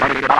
Thank you.